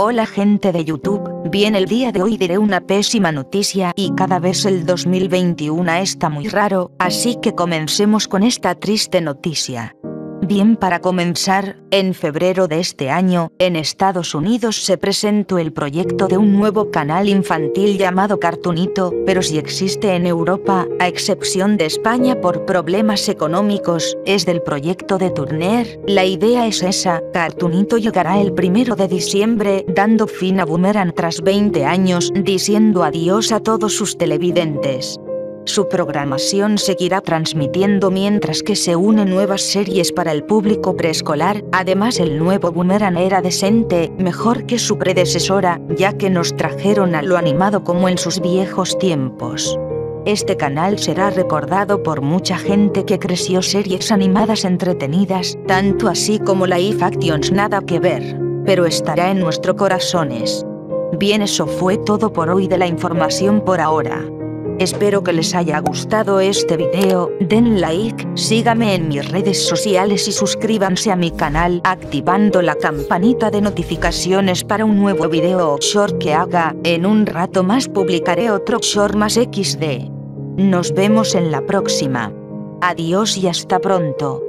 Hola gente de YouTube, bien el día de hoy diré una pésima noticia y cada vez el 2021 está muy raro, así que comencemos con esta triste noticia. Bien para comenzar, en febrero de este año, en Estados Unidos se presentó el proyecto de un nuevo canal infantil llamado Cartoonito, pero si existe en Europa, a excepción de España por problemas económicos, es del proyecto de Turner. La idea es esa, Cartoonito llegará el primero de diciembre, dando fin a Boomerang tras 20 años, diciendo adiós a todos sus televidentes. Su programación seguirá transmitiendo mientras que se unen nuevas series para el público preescolar, además el nuevo Boomerang era decente, mejor que su predecesora, ya que nos trajeron a lo animado como en sus viejos tiempos. Este canal será recordado por mucha gente que creció series animadas entretenidas, tanto así como la If Actions nada que ver, pero estará en nuestros corazones. Bien eso fue todo por hoy de la información por ahora. Espero que les haya gustado este video, den like, síganme en mis redes sociales y suscríbanse a mi canal activando la campanita de notificaciones para un nuevo video o short que haga, en un rato más publicaré otro short más XD. Nos vemos en la próxima. Adiós y hasta pronto.